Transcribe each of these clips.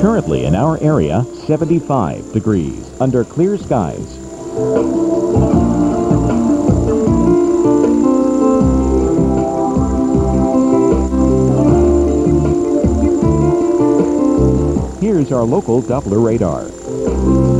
Currently in our area, 75 degrees under clear skies. Here's our local Doppler radar.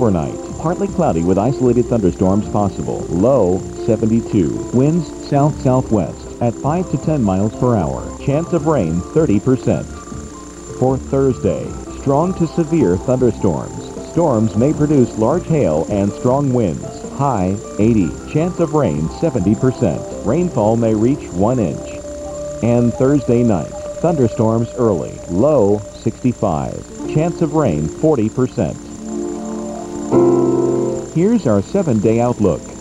Overnight, partly cloudy with isolated thunderstorms possible. Low 72. Winds south-southwest at 5 to 10 miles per hour. Chance of rain 30%. For Thursday, strong to severe thunderstorms. Storms may produce large hail and strong winds. High 80. Chance of rain 70%. Rainfall may reach 1 inch. And Thursday night, thunderstorms early. Low 65. Chance of rain 40%. Here's our seven-day outlook.